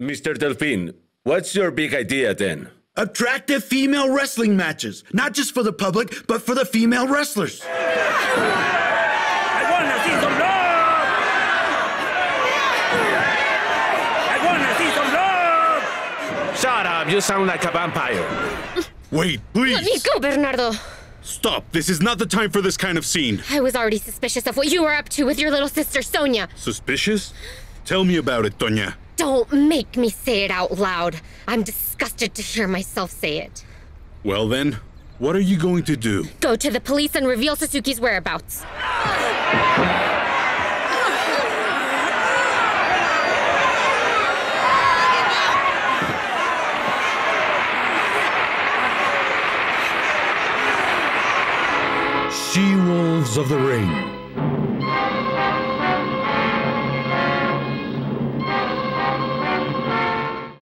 Mr. Delphine, what's your big idea then? Attractive female wrestling matches, not just for the public, but for the female wrestlers. I wanna see some love! I wanna see some love! Shut up, you sound like a vampire. Wait, please! Let me please! go, Bernardo. Stop! This is not the time for this kind of scene. I was already suspicious of what you were up to with your little sister, Sonia. Suspicious? Tell me about it, Doña. Don't make me say it out loud. I'm disgusted to hear myself say it. Well then, what are you going to do? Go to the police and reveal Suzuki's whereabouts. She Wolves of the Ring.